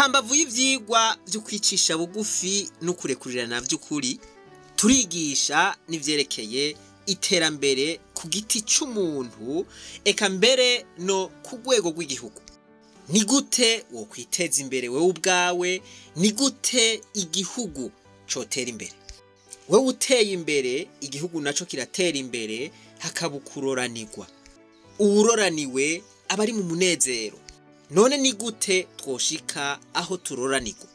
hambavu y'ivyigwa vyo kwicisha bugufi no kurekurirana vy'ukuri turigisha n'ivyerekeye iterambere ku giti c'umuntu eka mbere no ku rwego rw'igihugu. Ni gute wokwiteza imbere wewe ubwawe ni gute igihugu cotera imbere? Wewe uteye imbere igihugu naco kiratera imbere hakaba ukuroranirwa uwuroraniwe aba ari mu munezero. None ni gute twoshika aho turoranirwa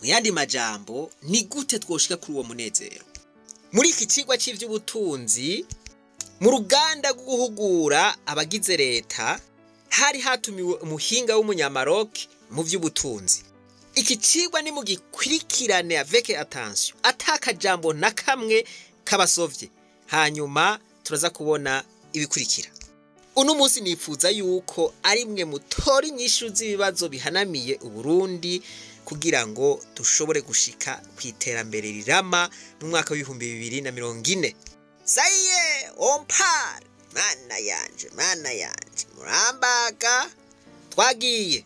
mu yandi majambo ni gute twoshika kuri uwo munezero. Muri iki cigwa c'ivy'ubutunzi mu ruganda rwo guhugura abagize leta hari hatumiwe umuhinga w'umunyamaroke mu vy'ubutunzi. Iki cigwa ni mugikurikirane avec attention. Atakajambo na kamwe kabasovye. Hanyuma turaza kubona ibikurikira. Uno munsi nifuza yuko ari mwe mutora inyishu z'ibibazo bihanamiye uburundi kugira ngo dushobore gushika ku iterambere rirama mu mwaka w'ibihumbi bibiri na mirongo ine. Sayiye ompare mana yanje mana yanje murambaga twagiye.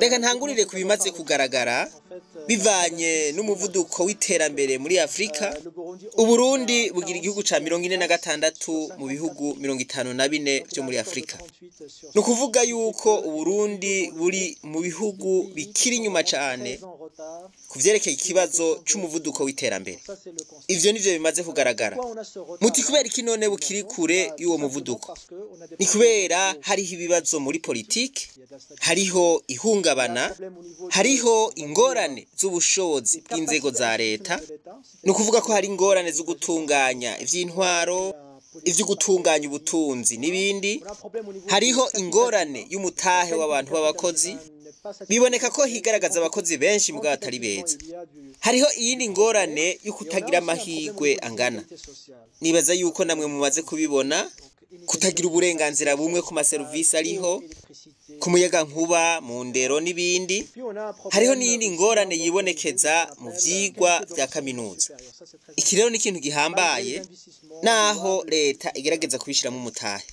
Reka ntangurire ku bimaze kugaragara. Bivanye n'umuvuduko w'iterambere muri afurika uburundi bugira igihugu ca mirongo ine na gatandatu mu bihugu mirongo itanu na bine vyo muri afurika ni ukuvuga yuko uburundi buri mu bihugu bikiri inyuma cane ku vyerekeye ikibazo c'umuvuduko w'iterambere. Ivyo nivyo bimaze kugaragara. Muti kubera iki none bukiri kure y'uwo muvuduko? Ni kubera hariho ibibazo muri politiki hariho ihungabana hariho ingorane z'ubushobozi bw'inzego za leta ni ukuvuga ko hari ingorane zo gutunganya ivy'intwaro ivyo gutunganya ubutunzi n'ibindi. Hariho ingorane y'umutahe w'abantu b'abakozi biboneka ko higaragaza abakozi benshi mugabo atari beza. Hariho iyindi ngorane yo kutagira amahirwe angana. Nibaza yuko namwe mumaze kubibona kutagira uburenganzira bumwe ku maserivisi ariho ku muyaga nkuba mu ndero n'ibindi hariho n'iyindi ngorane yibonekeza mu vyigwa vya kaminuza. Iki rero ni ikintu gihambaye naho leta igerageza kubishiramo umutahe.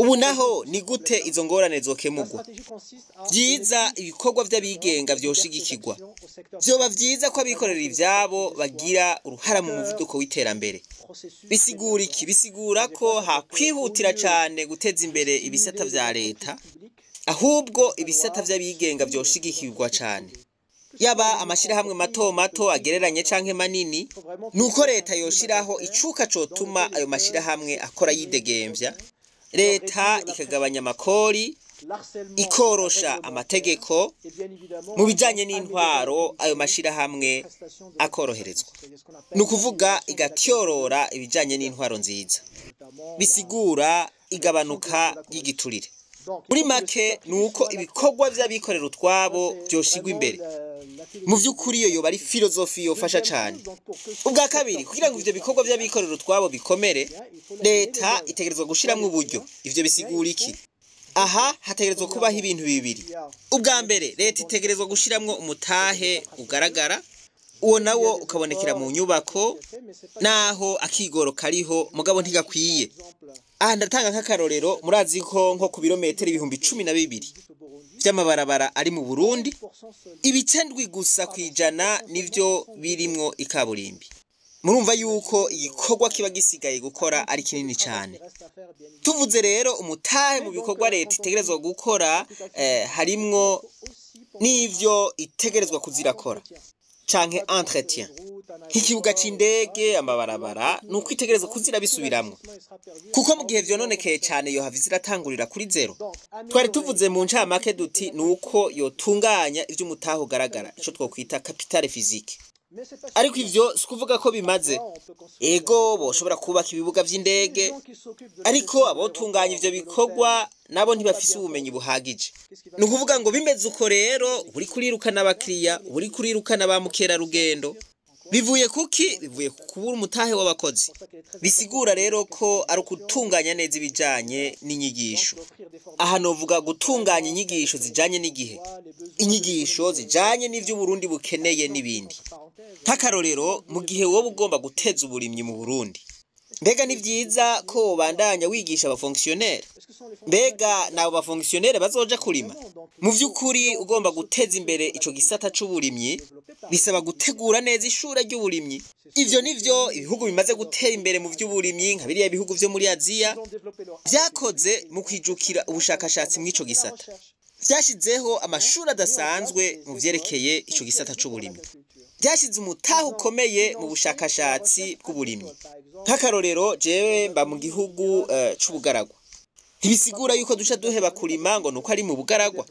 Ubu naho ni gute izo ngorane zokemurwa? Vyiza ibikorwa vy'abigenga vyoshigikirwa. Vyoba vyiza ko abikorera ivyabo bagira uruhara mu muvuduko w'iterambere. Bisigura iki? Bisigura ko hakwihutira cane guteza imbere ibisata vya leta. Ahubwo ibisata vy'abigenga vyoshigikirwa cane yaba amashirahamwe mato mato agereranye canke manini nuko leta yoshiraho icuka cotuma ayo mashirahamwe akora yidegemvya leta ikagabanya amakori ikorosha amategeko mu bijanye n'intwaro ayo mashirahamwe akoroherezwa. Ni ukuvuga igatyorora ibijanye n'intwaro nziza. Bisigura igabanuka ry'igiturire muri make ni uko ibikorwa vy'abikorera utwabo vyoshigwa imbere. mu vy'ukuri iyo yoba ari filozofi yofasha cane. ubwa kabiri kugira ngo ivyo bikorwa vy'abikorera utwabo bikomere leta itegerezwa gushiramwo uburyo. ivyo bisigura iki? aha hategerezwa kubaho ibintu bibiri. ubwa mbere leta itegerezwa gushiramwo umutahe ugaragara. Uwo nawo ukabonekera mu nyubako naho akigoro kariho mugabo ntigakwiye. Aha ndatanga nk'akarorero murazi ko nko ku birometero ibihumbi cumi na bibiri vy'amabarabara ari mu burundi ibice ndwi gusa kw'ijana nivyo birimwo ikaburimbi murumva yuko igikorwa kiba gisigaye gukora ari kinini cyane tuvuze rero umutahe mu bikorwa leta itegerezwa gukora eh, harimwo n'ivyo itegerezwa kuzirakora canke entretien. Nk'ikibuga c'indege amabarabara ni uko itegerezwa kuzira bisubiramwo. Kuko mu gihe vyononekeye cane yohava ziratangurira kuri zero. Twari tuvuze mu ncamake duti ni uko yotunganya ivy'umutahe ugaragara. Ico twokwita kapitale fizike ariko ivyo si ukuvuga ko bimaze. Ego boshobora kubaka ibibuga vy'indege. Ariko abotunganya ivyo bikorwa nabo ntibafise ubumenyi buhagije. Ni ukuvuga ngo bimeze uko rero uri kurirukana abakiriya uri kurirukana ba mukerarugendo. Bivuye kuki? Bivuye ku kubura umutahe w'abakozi. Bisigura rero ko ari ukutunganya neza ibijanye n'inyigisho. Aha novuga gutunganya inyigisho zijanye n'igihe. Inyigisho zijanye n'ivyo Burundi bukeneye n'ibindi. Nk'akarorero mu gihe wowe ugomba guteza uburimyi mu Burundi. Mbega ni byiza ko wobandanya wigisha abafonkisiyoneri mbega nabo bafonkisiyoneri bazoja kurima? Mu by'ukuri ugomba guteza imbere ico gisata c'uburimyi bisaba gutegura neza ishure ry'uburimyi. Ivyo nivyo ibihugu bimaze gutera imbere mu vy'uburimyi nka biriya bihugu vyo muri aziya vyakoze mu kwijukira ubushakashatsi mw'ico gisata. Vyashizeho amashuri adasanzwe mu vyerekeye ico gisata c'uburimyi. Byashyize umutaha ukomeye mu bushakashatsi bw'uburimyi. Nk'akarorero jewe mba mu gihugu c'ubugaragwa. Ntibisigura yuko duca duheba kurima ngo nuko ari mu bugaragwa.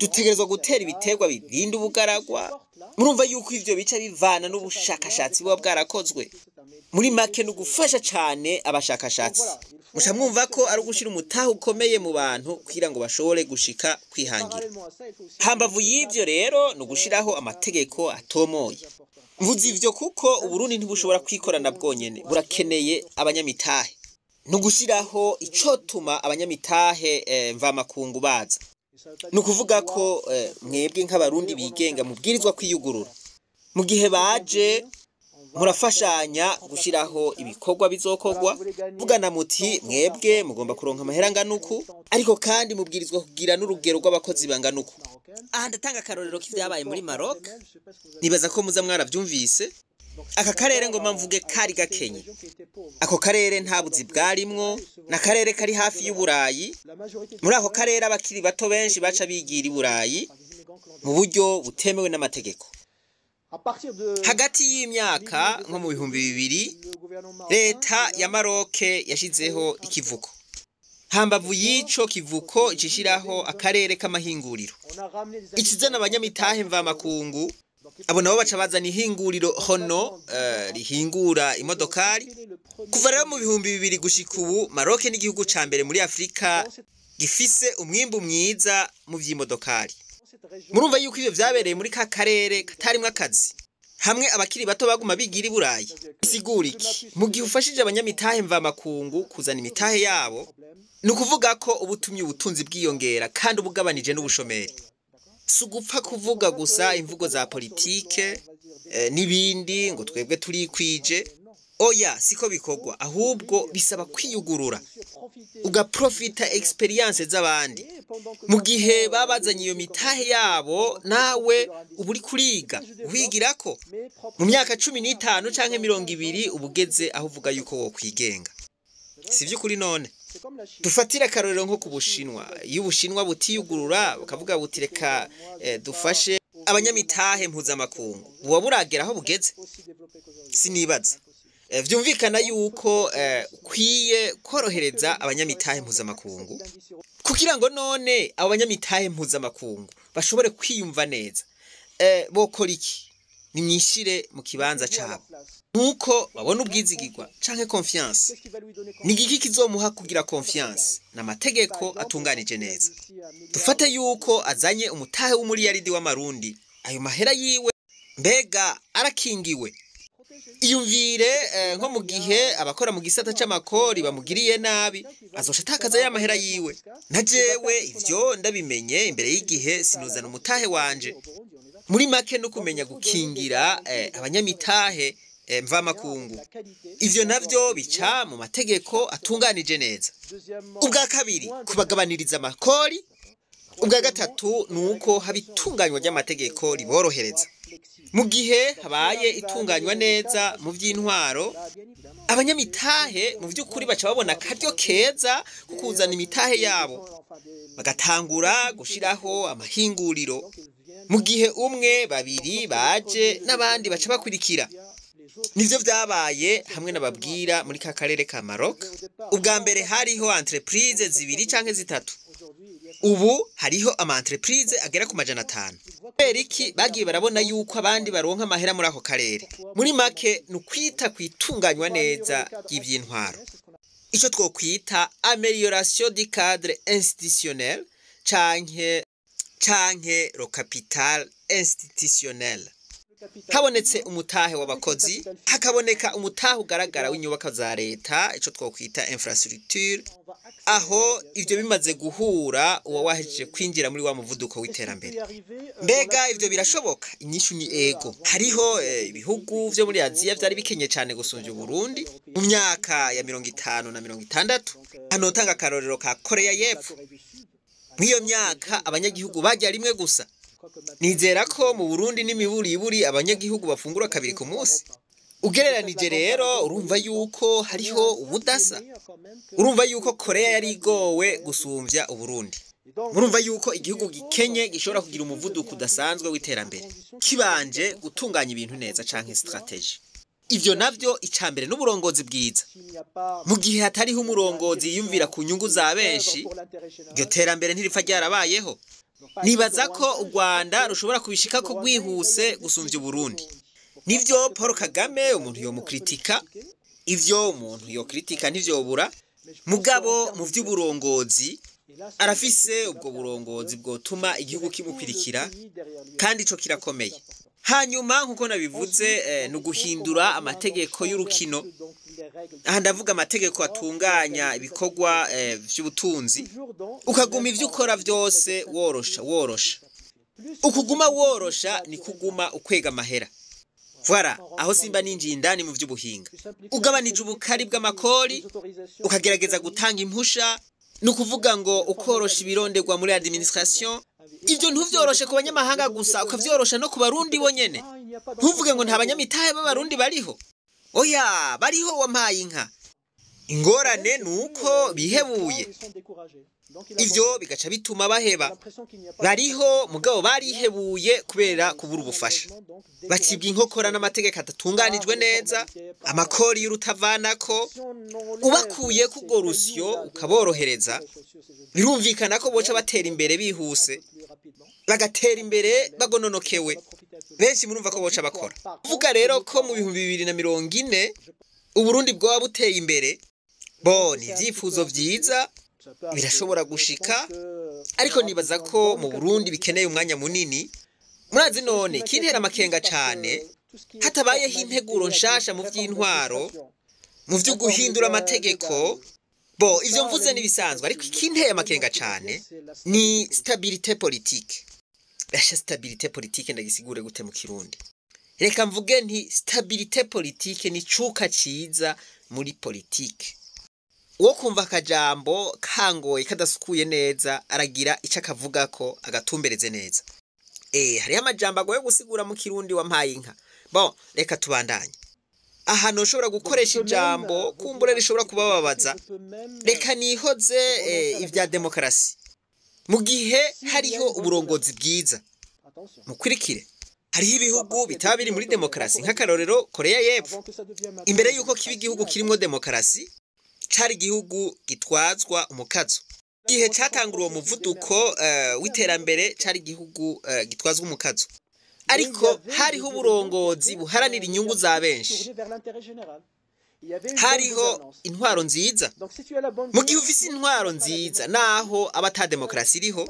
Dutegerezwa gutera ibiterwa birinda ubugaragwa. Murumva yuko ivyo bica bivana n'ubushakashatsi buba bwarakozwe. Muri make ni ugufasha cane abashakashatsi. Muca mwumva ko ari ugushira umutaha ukomeye mu bantu kugira ngo bashobore gushika kwihangira. Hambavu y'ivyo rero ni ugushiraho amategeko atomoye. Mvuze ivyo kuko uburundi ntibushobora kwikorana bwonyene. Burakeneye abanyamitahe. Ni ugushiraho icotuma abanyamitahe mvamakungu baza. Ni ukuvuga ko mwebwe nk'abarundi bigenga mubwirizwa kwiyugurura. Mu gihe baje murafashanya gushyiraho ibikorwa bizokorwa vugana muti mwebwe mugomba kuronka amahera angana uku. Ariko kandi mubwirizwa kugira n'urugero rw'abakozi bangana uku. Aha ndatanga akarorero k'ibyabaye muri maroc. Nibaza ko muza mwarabyumvise aka karere ngo mvuge kari gakenye. Ako karere nta buzi bwarimwo ni akarere kari hafi y'uburayi. Muri ako karere abakiri bato benshi baca bigira i burayi mu buryo butemewe n'amategeko. Hagati y'imyaka nko mu bihumbi bibiri leta ya maroke yashyizeho ikivuko hambavu y'ico kivuko icishiraho akarere k'amahinguriro. Ikizana abanyamitahe mvamakungu abo nabo baca bazana ihinguriro hono rihingura imodokari. kuva rero mu bihumbi bibiri gushika ubu maroke n'igihugu ca mbere muri afurika gifise umwimbu mwiza mu vy'imodokari. Murumva yuko ivyo vyabereye muri ka karere katarimwo akazi hamwe abakiri bato baguma bigira i burayi. Bisigura iki mu gihe ufashije abanyamitahe mvamakungu kuzana imitahe yabo ni ukuvuga ko uba utumye ubutunzi bwiyongera kandi uba ugabanije n'ubushomeri. Si ugupfa kuvuga gusa imvugo za politike n'ibindi ngo twebwe turikwije oya siko bikorwa ahubwo bisaba kwiyugurura. Ugaprofita experience z'abandi. Mu gihe babazanye iyo mitahe yabo nawe uba uri kuriga. Uhigira ko mu myaka cumi n'itanu cyangwa mirongo ibiri uba ugeze aho uvuga yuko wokwigenga si by'ukuri none? Dufatire akarorero nko ku bushinwa. Iyo ubushinwa butiyugurura bukavuga buti reka dufashe abanyamitahe mpuzamakungu buba buragera aho bugeze? Sinibaza. Byumvikana yuko ukwiye korohereza abanyamitahe mpuzamakungu. Kugira ngo none abo banyamitahe mpuzamakungu bashobore kwiyumva neza. Bokora iki? Nimwishyire mu kibanza cyabo nk'uko babona ubwizigirwa canke confiance. Ni igiki kizomuha kugira confiance? Ni amategeko atunganije neza. Dufate yuko azanye umutahe w'umuriyaridi w'amarundi. Ayo mahera yiwe mbega arakingiwe. Iyumvire nko mu gihe abakora mu gisata c'amakori bamugiriye nabi azosha atakaza ya mahera yiwe. Na jewe ivyo ndabimenye imbere y'igihe sinuzana umutahe wanje. Muri make no kumenya gukingira abanyamitahe mvamakungu ivyo navyo bica mu mategeko atunganije neza. Ubwa kabiri kubagabaniriza amakori. Ubwa gatatu ni uko haba itunganywa ry'amategeko riborohereza. Mu gihe habaye itunganywa neza mu by'intwaro abanyamitahe mu by'ukuri baca babona akaryo keza ko kuzana imitahe yabo. Bagatangura gushyiraho amahinguriro. Mu gihe umwe babiri baje n'abandi baca bakurikira. Nivyo vyabaye hamwe nababwira muri ka karere ka Maroc. Ubwa mbere hariho entreprise zibiri canke zitatu. Ubu hariho ama entreprise agera ku majana atanu. Kubera iki bagiye barabona yuko abandi baronka amahera muri ako karere. Muri make ni ukwita ku itunganywa neza ry'ivy'intwaro. Ico twokwita amelioration du cadre institutionnel canke canke le capital institutionnel. Habonetse umutahe w'abakozi hakaboneka umutahe ugaragara w'inyubako za leta icyo twakwita infrastructure aho ibyo bimaze guhura uba wahejeje kwinjira muri wa muvuduko w'iterambere. Mbega ibyo birashoboka? Inyishu ni ego. Hariho ibihugu byo muri aziya byari bikenye cyane gusumbya uburundi mu myaka ya mirongo itanu na mirongo itandatu. Hano utanga akarorero ka koreya y'epfo. Muri iyo myaka abanyagihugu bajya rimwe gusa. Nizera ko mu burundi n'imiburiburi abanyagihugu bafungura kabiri ku munsi. Ugereranije rero urumva yuko hariho ubudasa. Urumva yuko koreya yari igowe gusumbya uburundi. Murumva yuko igihugu gikenye gishobora kugira umuvuduko udasanzwe w'iterambere. Kibanje gutunganya ibintu neza cyangwa sitarateji ibyo na byo icambere n'uburongozi bwiza. Mu gihe hatariho umurongozi yiyumvira ku nyungu za benshi iryo terambere ntiripfa ryarabayeho. Nibaza ko u rwanda rushobora kubishika ko rwihuse gusumbya uburundi. Nibyo paul kagame umuntu yomukritika ivyo umuntu yokritika ntivyobura. Mugabo mu vy'uburongozi arafise ubwo burongozi bwotuma igihugu kimukwirikira kandi ico kirakomeye. Hanyuma nk'uko nabivuze ni uguhindura amategeko y'urukino. Aha ndavuga amategeko atunganya ibikorwa by'ubutunzi ukaguma ibyo ukora byose worosha worosha. Ukuguma worosha ni kuguma ukwega amahera. Voilà, aho simba ninjiye indani mu by'ubuhinga ugabanije ubukari bw'amakori ukagerageza gutanga impusha ni ukuvuga ngo ukorosha ibironderwa muri administration ibyo ntuvyoroshe ku banyamahanga gusa ukavyorosha no ku barundi bonyene ntuvuge ngo nta banyamitahe b'abarundi bariho. Oya bariho wampaye inka ingorane ni uko bihebuye. Ivyo bigaca bituma baheba. Bariho mugabo barihebuye kubera kubura ubufasha. bacibwa inkokora n'amategeko adatunganijwe neza. amakori y'urutavanako ubakuye kugo rusyo ukaborohereza. birumvikana ko boca batera imbere bihuse. Bagatera imbere bagononokewe. Benshi murumva ko boca bakora. uvuga rero ko mu bihumbi bibiri na mirongo ine uburundi bwaba buteye imbere. Bo ni ibyifuzo byiza birashobora gushika ariko nibaza ko mu burundi bikeneye umwanya munini. Murazi none kintera amakenga cyane hatabayeho integuro nshasha mu by'intwaro mu byo guhindura amategeko. Bo ibyo mvuze n'ibisanzwe ariko ikinteye amakenga cyane ni stabilite politike rasha stabilite politike ndagisigure gute mu kirundi. Reka mvuge nti stabilite politike ni cuka ciza muri politike uwo kumva akajambo kangoye kadasukuye neza aragira icyo akavuga ko agatumbereze neza. Eh hariho amajambo agoye gusigura mu kirundi wampaye inka. Bon reka tubandanye. Ahantu ushobora gukoresha ijambo kumbure rishobora kubababaza. Reka nihoze ibya demokarasi. Mu gihe hariho uburongozi bwiza. Mukurikire. Hariho ibihugu bitaba biri muri demokarasi. Nk'akarorero koreya y'epfo. Imbere y'uko kiba igihugu kirimo demokarasi cari igihugu gitwazwa umukazo. Igihe catangura uwo muvuduko w'iterambere cari igihugu gitwazwa umukazo. Ariko hariho uburongozi buharanira inyungu za benshi. Hariho intwaro nziza. Mu gihe ufise intwaro nziza naho aba ata demokarasi iriho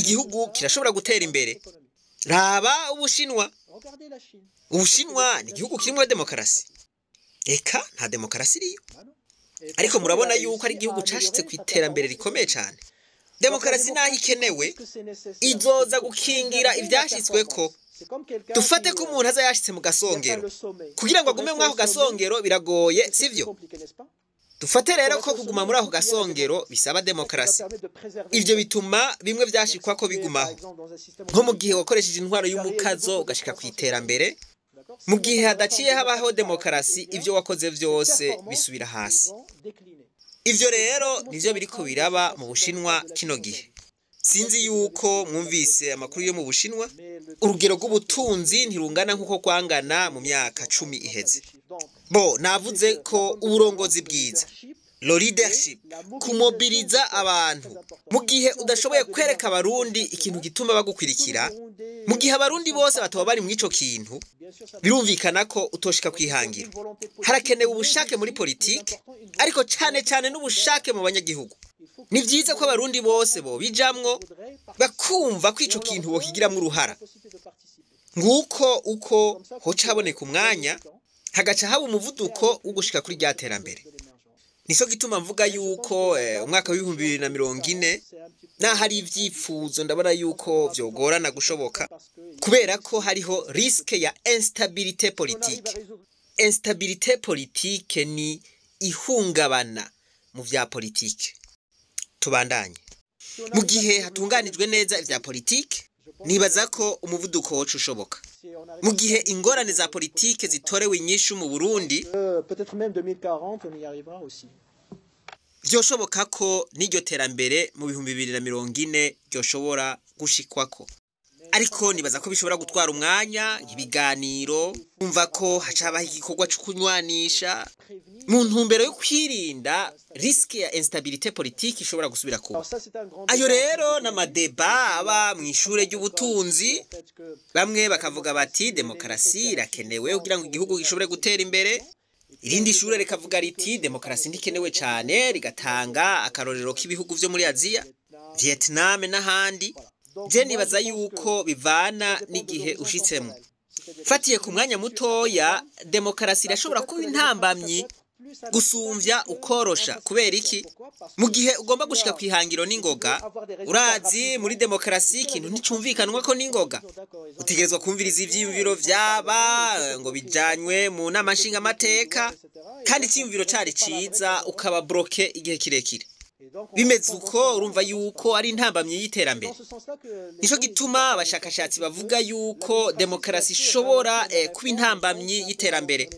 igihugu kirashobora gutera imbere. Raba ubushinwa. Ubushinwa ni igihugu kirimo demokarasi. Reka nta demokarasi iriyo. Ariko murabona yuko ari igihugu cyashitse ku iterambere rikomeye cyane demokarasi naho ikenewe izoza gukingira ibyashyizwe ko. Dufate ko umuntu aza yashyitse mu gasongero. Kugira ngo agume muri ako gasongero biragoye sibyo dufate rero ko kuguma muri ako gasongero bisaba demokarasi. ibyo bituma bimwe byashikwa ko bigumaho nko mu gihe wakoresheje intwaro y'umukazo ugashika ku iterambere. Mu gihe hadaciye habaho demokarasi ibyo wakoze byose bisubira hasi. Ibyo rero ni byo biri ko biraba mu bushinwa kino gihe. Sinzi yuko mwumvise amakuru yo mu bushinwa. Urugero rw'ubutunzi ntirungana nk'uko kwangana mu myaka cumi iheze. Bo navuze ko uburongozi bwiza. Leadership. Kumobiriza abantu. Mu gihe udashoboye kwereka abarundi ikintu gituma bagukwirikira mu gihe abarundi bose bataba bari mu ico kintu birumvikana ko utoshika kwihangira. Harakenewe ubushake muri politiki ariko cyane cyane n'ubushake mu banyagihugu. Ni byiza ko abarundi bose bo bijamwo bakumva ko ico kintu bokigiramwo uruhara. Nguko uko hoca haboneka umwanya hagaca haba umuvuduko wo gushika kuri rya terambere. Nico gituma mvuga yuko eh, umwaka w'ibihumbi bibiri na mirongo ine naho ari ivyifuzo ndabona yuko vyogorana gushoboka kubera ko hariho risike ya instabilité politique. Instabilité politique ni ihungabana mu vya politike tubandanye. Mu gihe hatunganijwe neza ivya politike nibaza ko umuvuduko woca ushoboka mu gihe ingorane za politike zitorewe inyishu mu burundi Euh, Peut-être même 2040, on y arrivera aussi. vyoshoboka ko n'iryo terambere mu bihumbi bibiri na mirongo ine ryoshobora gushikwako ariko nibaza ko bishobora gutwara umwanya ibiganiro kumva ko hacabaho igikorwa co kunywanisha. Mu ntumbero yo kwirinda risike ya instabilité politique ishobora gusubira kuba. Ayo rero n'amadeba aba mu ishure ry'ubutunzi bamwe bakavuga bati demokarasi irakenewe kugira ngo igihugu gishobore gutera imbere. Irindi shure rikavuga riti demokarasi ntikenewe cyane rigatanga akarorero k'ibihugu vyo muri aziya vietnam n'ahandi. Je nibaza yuko bivana n'igihe ushitsemo. Fatiye ku mwanya mutoya demokarasi irashobora kuba intambamyi que ukorosha. Kubera iki? Mu gihe ugomba gushika ku ihangiro n'ingoga urazi muri demokarasi ikintu nticumvikanwa ko n'ingoga. Utegerezwa kumviriza ivyiyumviro vyaba ngo bijanywe mu nama nshingamateka kandi iciyumviro cari ciza ukaba bloke igihe kirekire. Bimeze uko urumva yuko ari intambamyi y'iterambere. Ils gituma abashakashatsi bavuga yuko demokarasi ishobora eh, kuba intambamyi y'iterambere.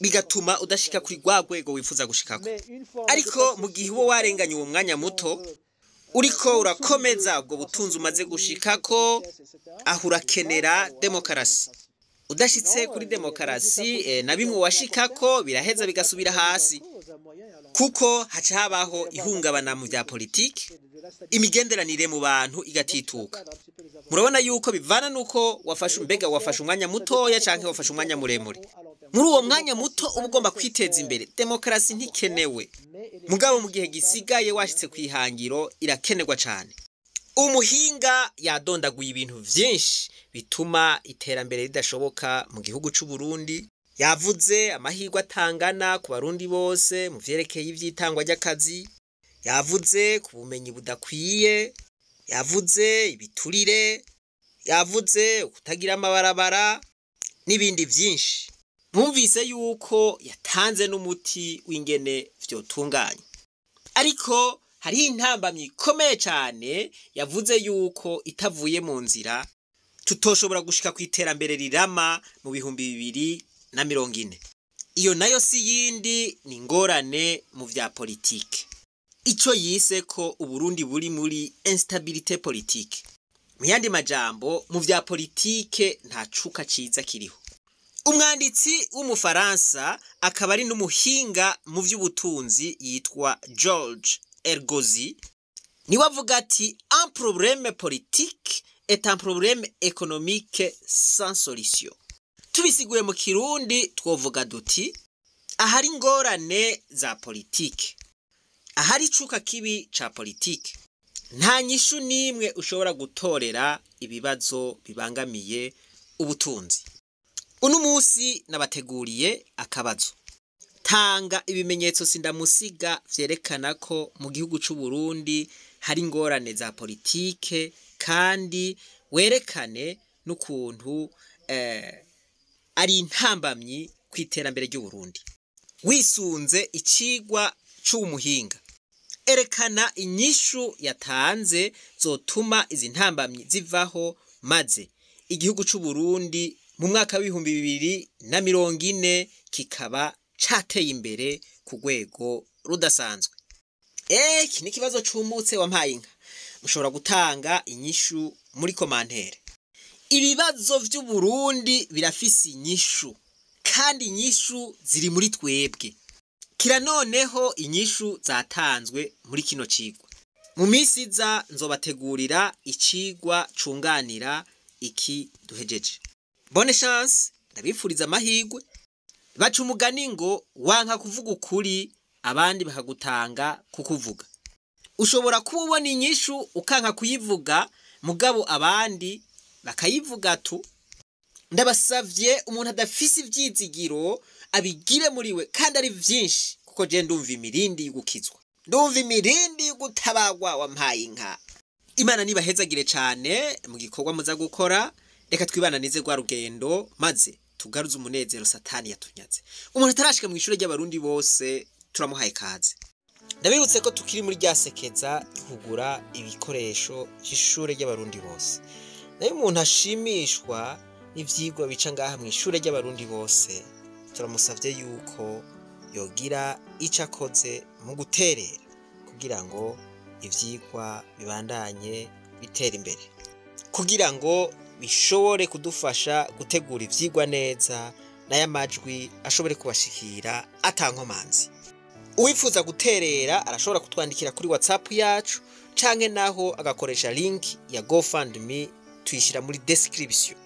Bigatuma udashika kuri rwa rwego wifuza gushikako. Ariko mu gihe uba warenganye uwo mwanya muto uriko urakomeza ubwo butunzi umaze gushikako aho urakenera demokarasi. Udashitse kuri demokarasi eh, na bimwe washikako biraheza bigasubira hasi. Kuko haca habaho ihungabana mu bya politiki imigenderanire mu bantu igatituka. Murabona yuko bivana nuko wafashe mbega wafashe umwanya mutoya canke wafashe umwanya muremure. Muri uwo mwanya muto uba ugomba kwiteza imbere. Demokarasi ntikenewe. Mugabo mu gihe gisigaye washitse ku ihangiro irakenerwa cane. Umuhinga yadondaguye ibintu vyinshi. Bituma iterambere ridashoboka mu gihugu c'u Burundi. Yavuze amahirwe atangana ku barundi bose mu vyerekeye ivy'itangwa ry'akazi. Yavuze ku bumenyi budakwiye. Yavuze ibiturire. Yavuze kutagira amabarabara n'ibindi vyinshi. Mwumvise yuko yatanze n'umuti w'ingene vyotunganya. Ariko hariho intambamyi ikomeye cyane yavuze yuko itavuye mu nzira tutoshobora gushika ku iterambere rirama mu bihumbi bibiri na mirongo ine. Iyo na yo si yindi ni ingorane mu vya politike. Ico yise ko uburundi buri muri instabilité politique. Mu yandi majambo mu vya politike nta cuka ciza kiriho. Umwanditsi w'umufaransa akaba ari n'umuhinga mu vy'ubutunzi yitwa george ergozi ni we avuga ati un problème politique est un problème économique sans solution. Tubisiguye mu kirundi twovuga duti ahari ingorane za politike ahari icuka kibi ca politike nta nyishu n'imwe ushobora gutorera ibibazo bibangamiye ubutunzi. Uno munsi nabateguriye akabazo. Tanga ibimenyetso sindamusiga vyerekana ko mu gihugu c'u Burundi hari ingorane za politike kandi werekane n'ukuntu eh, ari intambamyi ku iterambere ry'u Burundi wisunze icigwa c'umuhinga. Erekana inyishu yatanze zotuma izi ntambamyi zivaho maze. Igihugu c'u Burundi mu mwaka w'ibihumbi bibiri na mirongo ine kikaba cateye imbere ku rwego rudasanzwe. Iki ni ikibazo cumutse wampaye inka. Mushobora gutanga inyishu muri komantere ibibazo vy'u Burundi birafise inyishu kandi inyishu ziri muri twebwe. Kira noneho inyishu zatanzwe muri kino cigwa. Mu minsi iza nzobategurira icigwa cunganira iki duhejeje. Bone chance ndabifuriza amahirwe. Baca umugani ngo wanka kuvuga ukuri abandi bakagutanga kukuvuga. Ushobora kuba ubona inyishu ukanka kuyivuga mugabo abandi bakayivuga tu. Ndabasavye umuntu adafise ivyizigiro abigire muri we kandi ari vyinshi kuko je ndumva imirindi y'ugukizwa ndumva imirindi y'ugutabagwa wampaye inka. Imana nibahezagire cane mu gikorwa muza gukora. Reka twibananize rwa rugendo maze tugaruze umunezero satani yatunyaze. Umuntu atarashika mu ishure ry'abarundi bose turamuhaye kaze ndabibutse ko tukiri muri rya sekeza kugura ibikoresho by'ishure ry'abarundi bose. Nayo umuntu ashimishwa n'ivyigwa bica ngaha mu ishure ry'abarundi bose turamusavye yuko yogira ico akoze mu guterera kugira ngo ivyigwa bibandanye bitera imbere. Kugira ngo bishobore kudufasha gutegura ivyigwa neza n'aya majwi ashobore kubashikira atankomanzi uwifuza guterera arashobora kutwandikira kuri whatsapp yacu canke naho agakoresha link ya gofundme tuyishyira muri description.